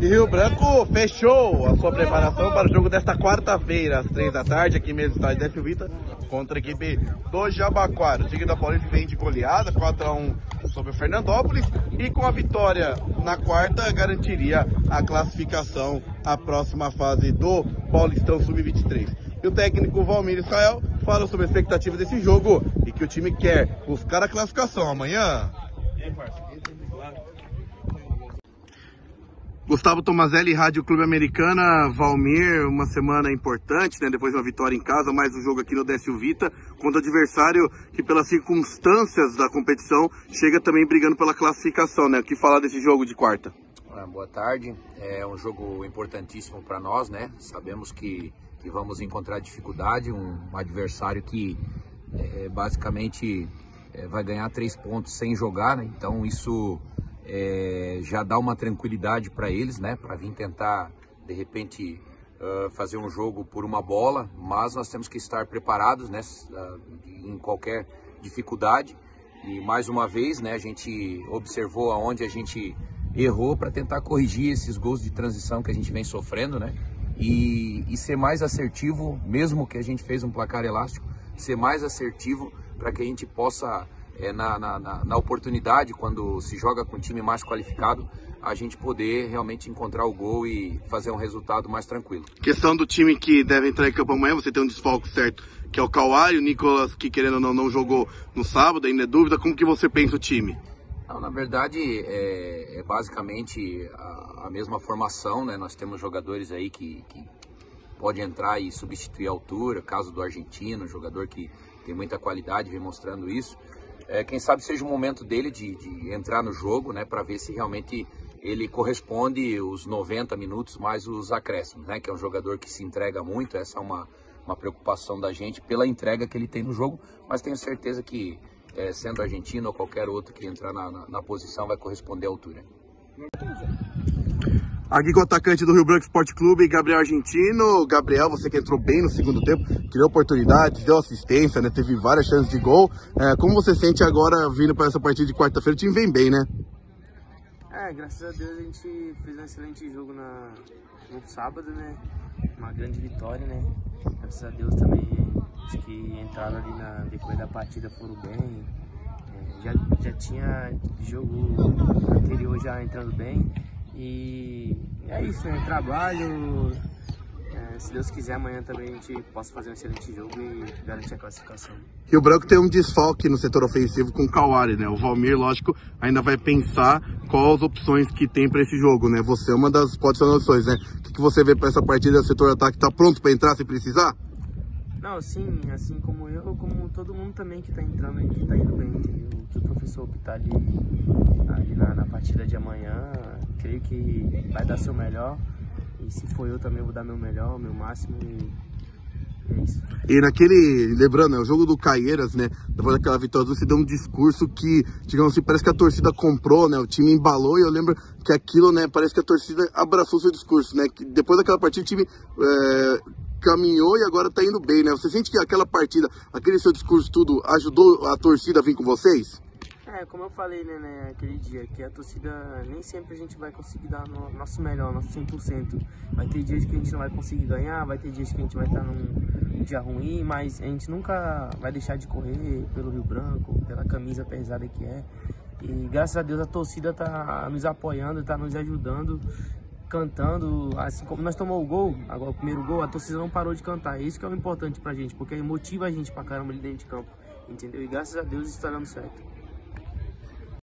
E Rio Branco fechou a sua preparação para o jogo desta quarta-feira, às três da tarde, aqui mesmo no estádio Vita, contra a equipe do Jabaquara. O time da Paulista vem de goleada, 4x1 sobre o Fernandópolis, e com a vitória na quarta, garantiria a classificação à próxima fase do Paulistão Sub-23. E o técnico Valmir Israel fala sobre a expectativa desse jogo e que o time quer buscar a classificação amanhã. Gustavo Tomazelli, Rádio Clube Americana, Valmir, uma semana importante, né? Depois de uma vitória em casa, mais um jogo aqui no Décio Vita, contra o adversário que pelas circunstâncias da competição chega também brigando pela classificação, né? O que falar desse jogo de quarta? Ah, boa tarde, é um jogo importantíssimo para nós, né? Sabemos que, que, vamos encontrar dificuldade, um, adversário que é, basicamente é, vai ganhar três pontos sem jogar, né? Então isso é, já dá uma tranquilidade para eles, né? Para vir tentar, de repente, uh, fazer um jogo por uma bola, mas nós temos que estar preparados, né? Uh, em qualquer dificuldade. E mais uma vez, né? A gente observou aonde a gente errou para tentar corrigir esses gols de transição que a gente vem sofrendo, né? E, e ser mais assertivo, mesmo que a gente fez um placar elástico, ser mais assertivo para que a gente possa é, na, na, na, oportunidade, quando se joga com um time mais qualificado, a gente poder realmente encontrar o gol e fazer um resultado mais tranquilo. Questão do time que deve entrar em campo amanhã, você tem um desfalque certo, que é o Kawhi, o Nicolas, que querendo ou não, não jogou no sábado, ainda é dúvida, como que você pensa o time? Não, na verdade, é, é basicamente a, a, mesma formação, né? Nós temos jogadores aí que, que pode entrar e substituir a altura, caso do argentino, jogador que tem muita qualidade, vem mostrando isso é, quem sabe seja o momento dele de, de entrar no jogo, né, para ver se realmente ele corresponde os 90 minutos mais os acréscimos, né, que é um jogador que se entrega muito, essa é uma, uma preocupação da gente pela entrega que ele tem no jogo, mas tenho certeza que é, sendo argentino ou qualquer outro que entrar na, na, na posição vai corresponder à altura. Aqui com o atacante do Rio Branco Esporte Clube, Gabriel Argentino. Gabriel, você que entrou bem no segundo tempo, criou oportunidades, deu assistência, né? Teve várias chances de gol. É, como você sente agora vindo para essa partida de quarta-feira? O time vem bem, né? É, graças a Deus a gente fez um excelente jogo na, no sábado, né? Uma grande vitória, né? Graças a Deus também acho que entraram ali na depois da partida foram bem. É, já, já tinha jogo anterior já entrando bem. E é isso, né? Trabalho. É, se Deus quiser, amanhã também a gente possa fazer um excelente jogo e garantir a classificação. Rio Branco tem um desfalque no setor ofensivo com o Kawari, né? O Valmir, lógico, ainda vai pensar quais as opções que tem para esse jogo, né? Você é uma das ser opções, né? O que, que você vê para essa partida? O setor ataque tá pronto para entrar se precisar? Não, sim, assim como eu, como todo mundo também que está entrando e que está indo bem, entendeu? Que o professor optar ali, ali na, na, partida de amanhã, creio que vai dar seu melhor. E se for eu também vou dar meu melhor, meu máximo e E naquele, lembrando, é o jogo do Caieiras, né? Depois daquela vitória, você deu um discurso que, digamos assim, parece que a torcida comprou, né? O time embalou e eu lembro que aquilo, né? Parece que a torcida abraçou seu discurso, né? Que depois daquela partida o time é, caminhou e agora tá indo bem, né? Você sente que aquela partida, aquele seu discurso tudo, ajudou a torcida a vir com vocês? É, como eu falei, né, né, aquele dia, que a torcida nem sempre a gente vai conseguir dar no, nosso melhor, nosso 100%. Vai ter dias que a gente não vai conseguir ganhar, vai ter dias que a gente vai estar num dia ruim, mas a gente nunca vai deixar de correr pelo Rio Branco, pela camisa pesada que é. E graças a Deus a torcida tá nos apoiando, tá nos ajudando cantando, assim como nós tomamos o gol, agora o primeiro gol, a torcida não parou de cantar. Isso que é o importante pra gente, porque motiva a gente pra caramba ali dentro de campo, entendeu? E graças a Deus está dando certo.